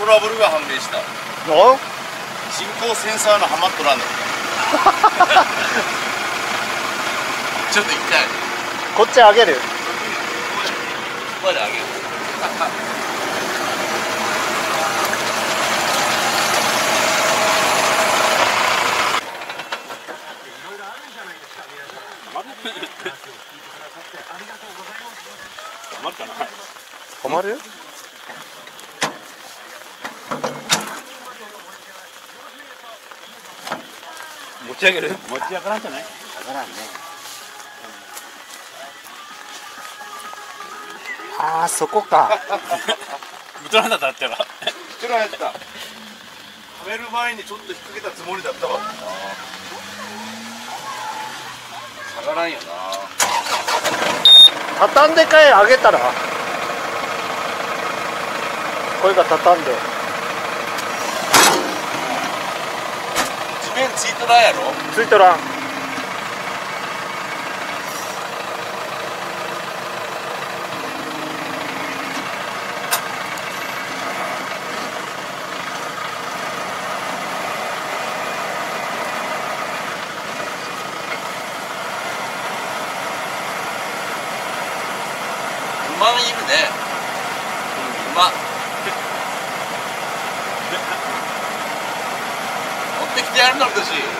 トラブルが判明した。お？人工センサーのハマっとらんの。ちょっと一回。こっち上げるここまで上げる止まる持ち上げる。持ち上がらんじゃない？上がらんね。ああそこか。ぶとらんだったらってばちょっとやった。はめる前にちょっと引っ掛けたつもりだったわ。下がらんよな。畳んでかい上げたらこれが畳んで地面ついとらんやろ？ツイートランってきてやるの私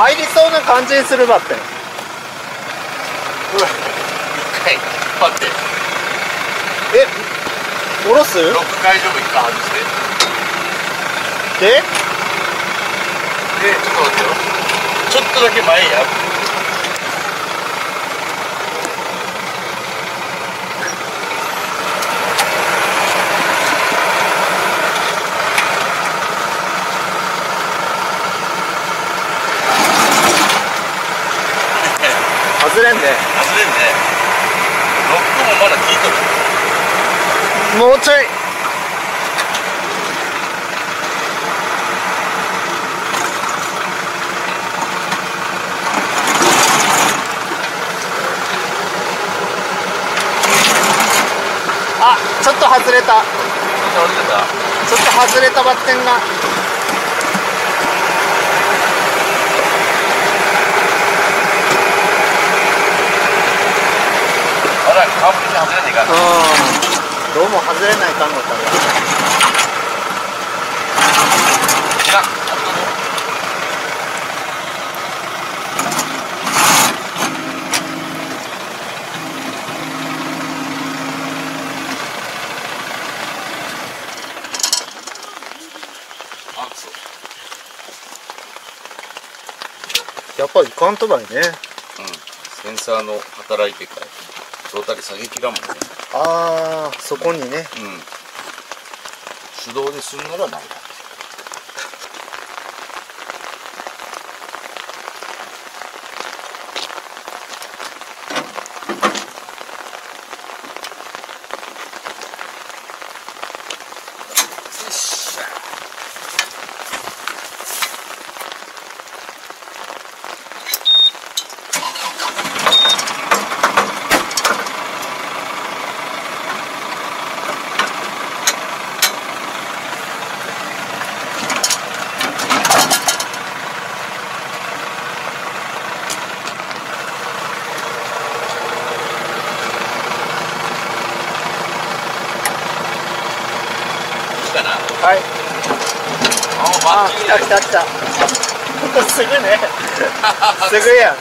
入りそうな感じにするばって。うわ。一回引っ張って。え下ろす？ロック解除部一回外して。で？でちょっと待ってよ。ちょっとだけ前や外れんね外れんねロックもまだ効いとるもうちょい。あちょっと外れた。ちょっと外れた。バッテンが。あら完璧に外れねえかうんどうも外れないかんのかいやっぱいかんとばいね。うん。センサーの働いてからロータリー下げきらんもんねああそこにね。うん。手動でするならないかすぐや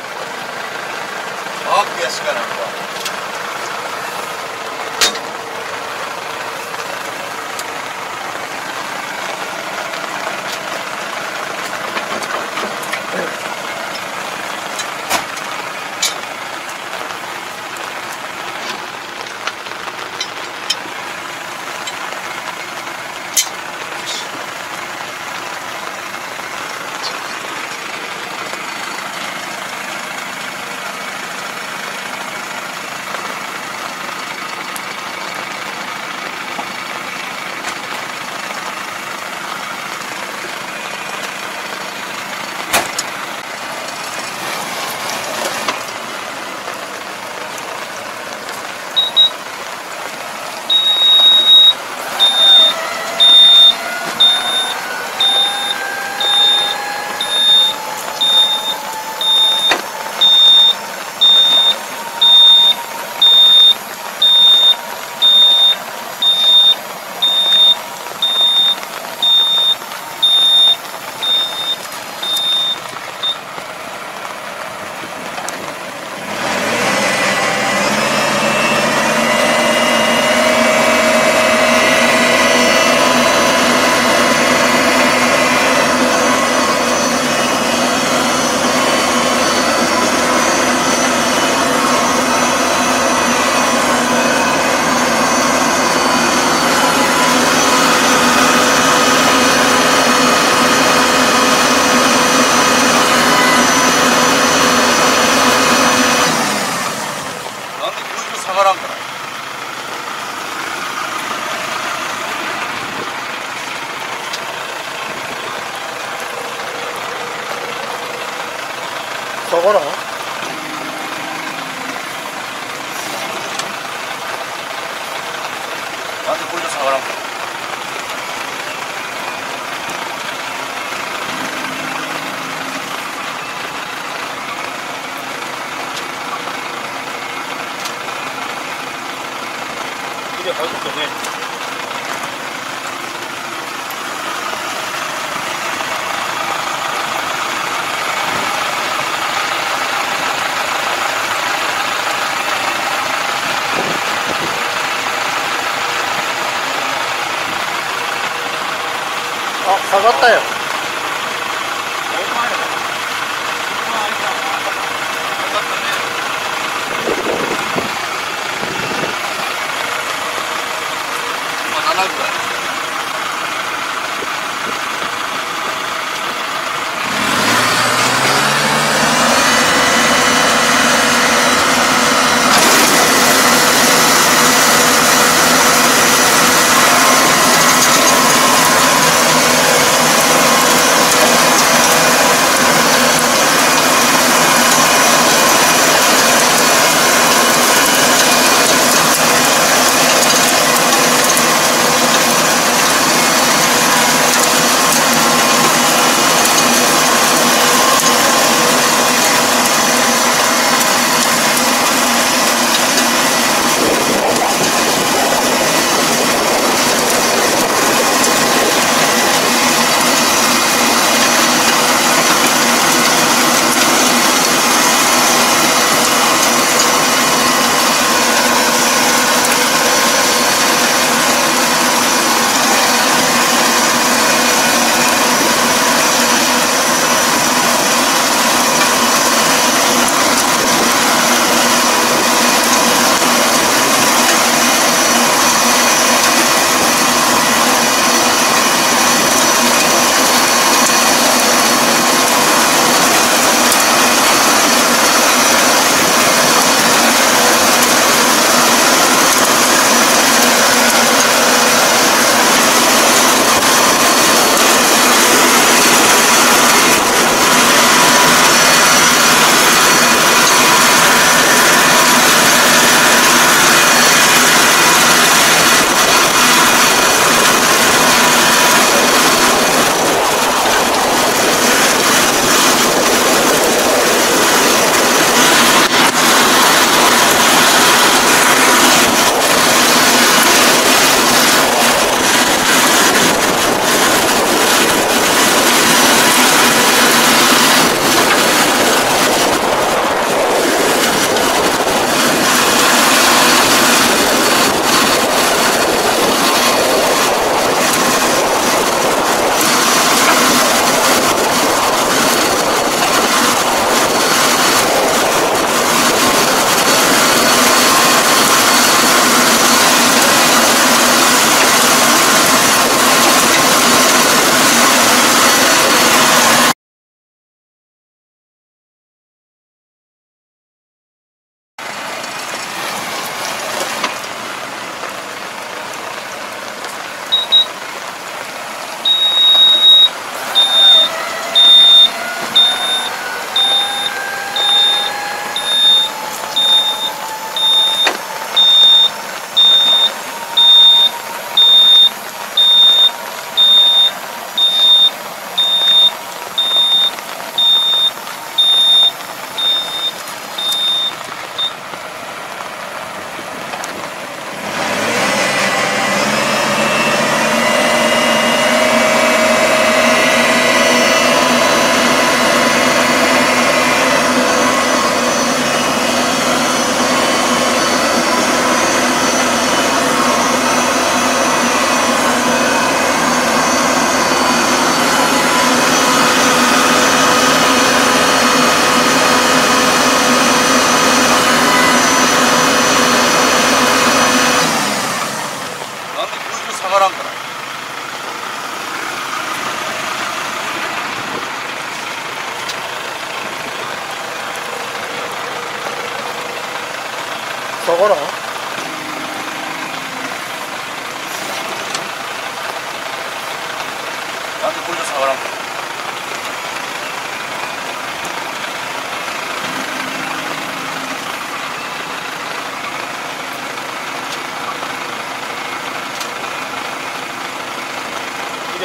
いや、入って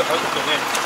入ってね。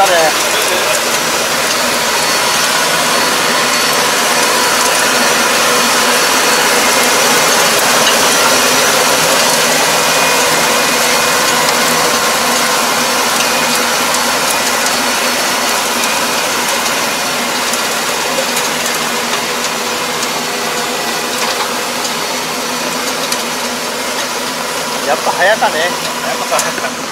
これってきたね。やっぱ早かね。やっぱさ、こ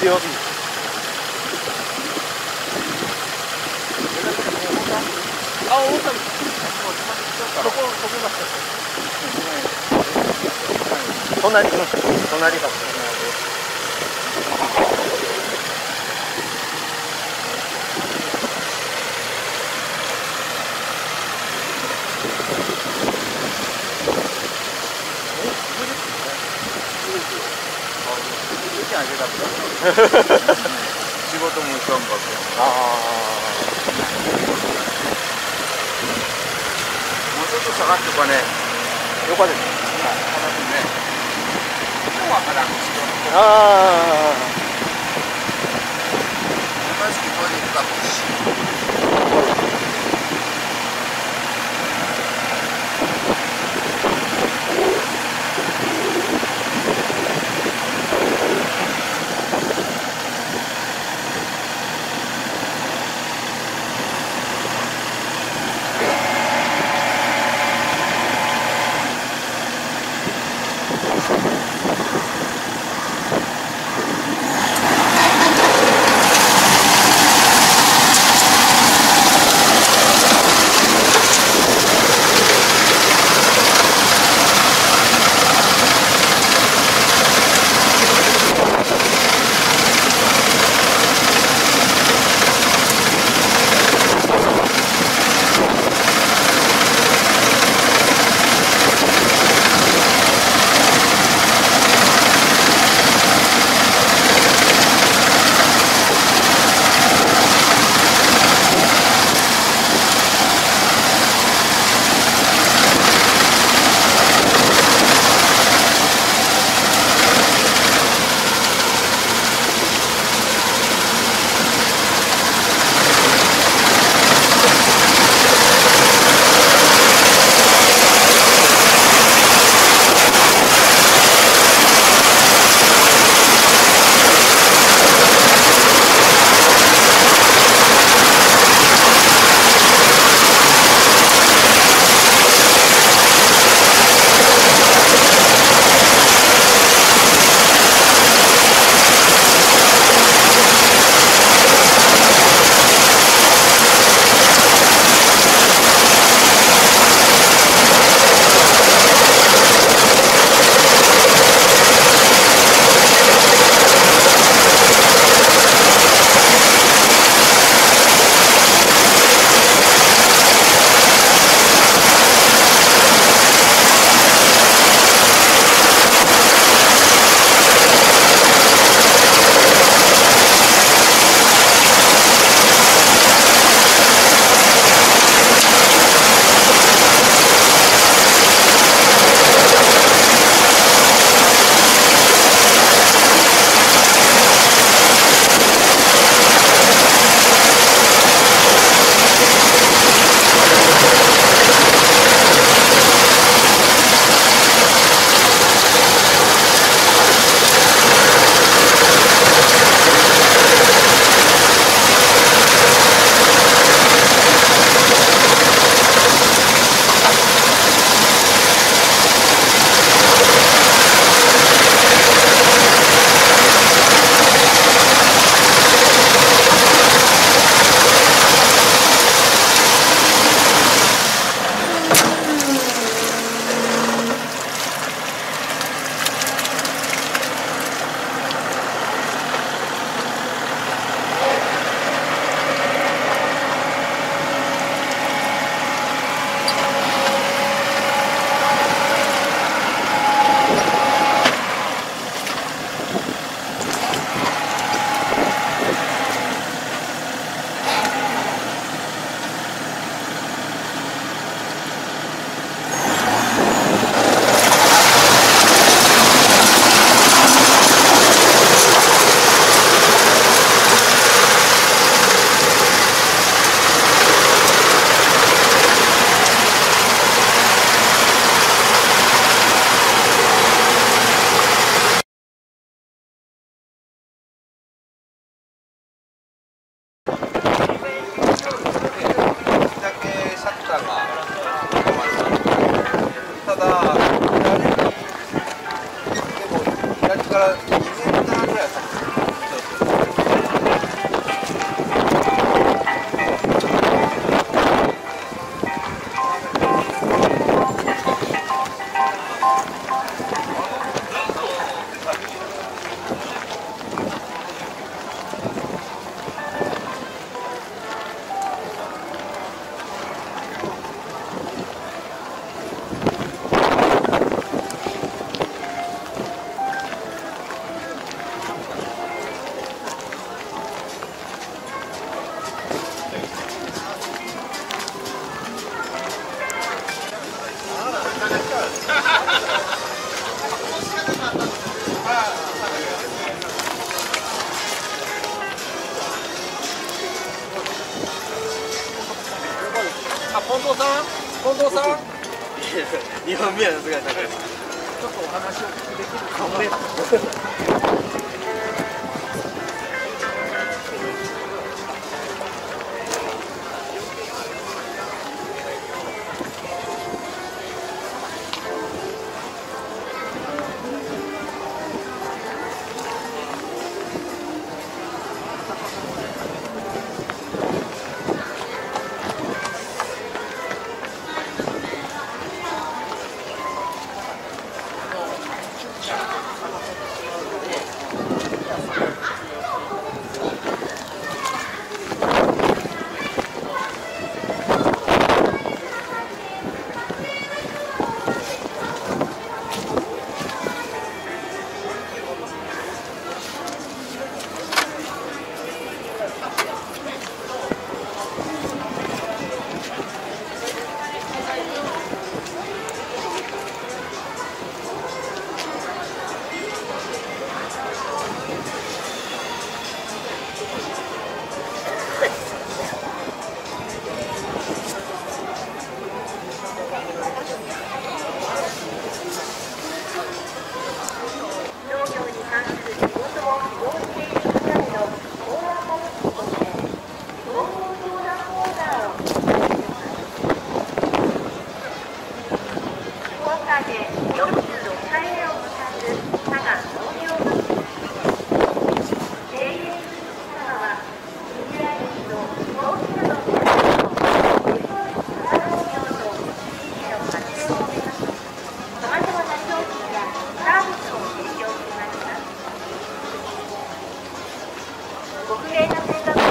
日曜日あ、大阪そこ飛びました隣うん隣だ仕事も一番ばっかあもうちょっと下がってかね。あよかです。話ね。今日はからん仕事。あ同じくトイレ行ったもんし国連の見学